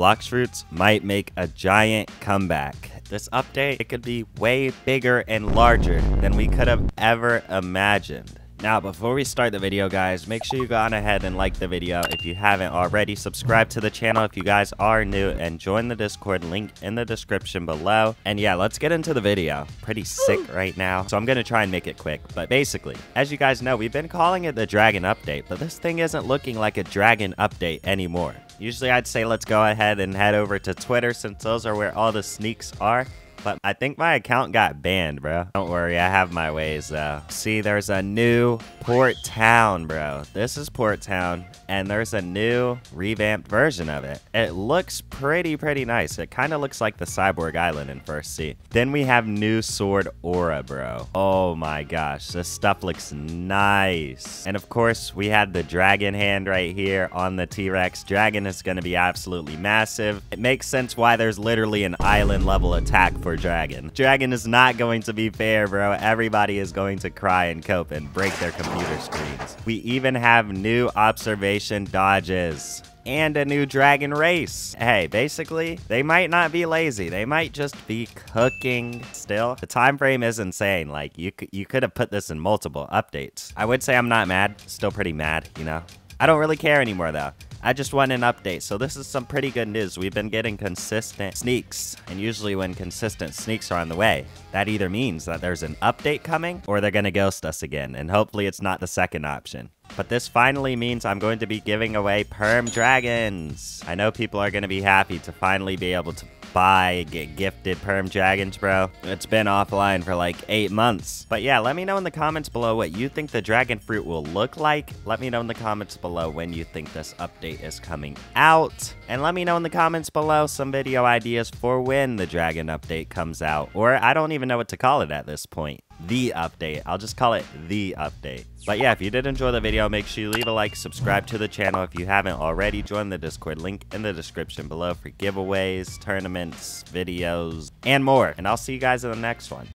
Blox Fruits might make a giant comeback. This update, it could be way bigger and larger than we could have ever imagined. Now, before we start the video, guys, make sure you go on ahead and like the video if you haven't already. Subscribe to the channel if you guys are new and join the Discord link in the description below. And yeah, let's get into the video. Pretty sick right now, so I'm going to try and make it quick. But basically, as you guys know, we've been calling it the Dragon Update, but this thing isn't looking like a Dragon Update anymore. Usually I'd say let's go ahead and head over to Twitter since those are where all the sneaks are. But I think my account got banned, bro. Don't worry, I have my ways, though. See, there's a new Port Town, bro. This is Port Town, and there's a new revamped version of it. It looks pretty, pretty nice. It kind of looks like the Cyborg Island in First Sea. Then we have new Sword Aura, bro. Oh my gosh, this stuff looks nice. And of course, we had the Dragon hand right here on the T-Rex. Dragon is going to be absolutely massive. It makes sense why there's literally an island level attack for for Dragon. Dragon is not going to be fair, bro. Everybody is going to cry and cope and break their computer screens. We even have new observation dodges and a new dragon race. Hey, basically, they might not be lazy. They might just be cooking still. The time frame is insane. Like, you, you could have put this in multiple updates. I would say I'm not mad. Still pretty mad, you know? I don't really care anymore, though. I just want an update. So this is some pretty good news. We've been getting consistent sneaks. And usually when consistent sneaks are on the way, that either means that there's an update coming or they're to ghost us again. And hopefully it's not the second option. But this finally means I'm going to be giving away Perm Dragons. I know people are going to be happy to finally be able to buy, get gifted perm dragons, bro. It's been offline for like eight months. But yeah, let me know in the comments below what you think the dragon fruit will look like. Let me know in the comments below when you think this update is coming out. And let me know in the comments below some video ideas for when the dragon update comes out. Or I don't even know what to call it at this point the update. I'll just call it the update. But yeah, if you did enjoy the video, make sure you leave a like, subscribe to the channel if you haven't already. Join the Discord link in the description below for giveaways, tournaments, videos, and more. And I'll see you guys in the next one.